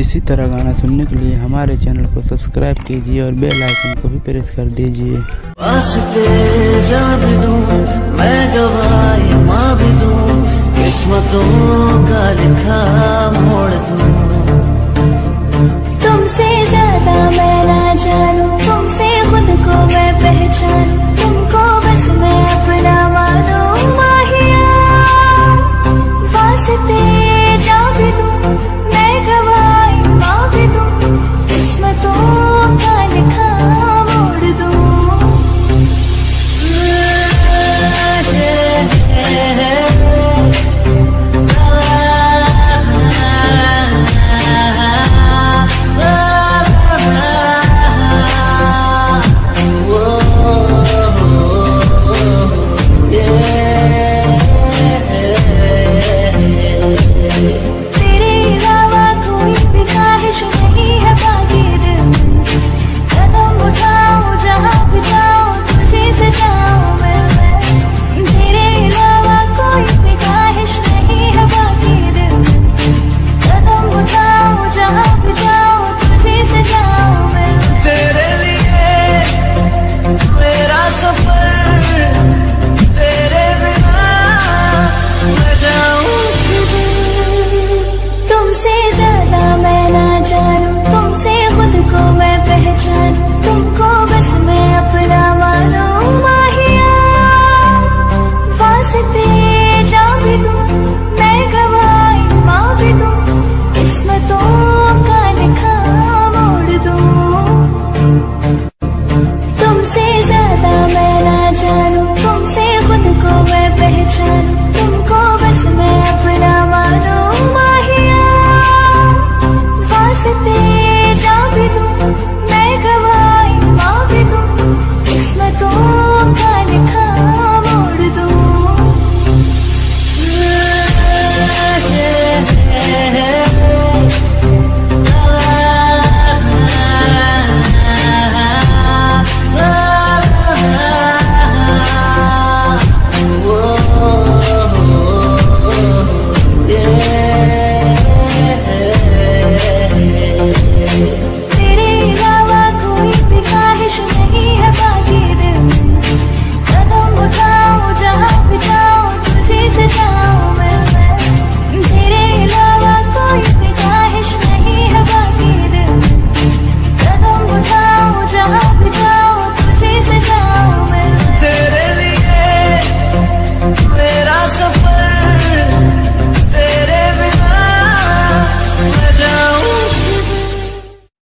इसी तरह गाना सुनने के लिए हमारे चैनल को सब्सक्राइब कीजिए और बेल आइकन को भी प्रेस कर दीजिए। किस्मतों का लिखा मोड़ तुमसे 微微颤。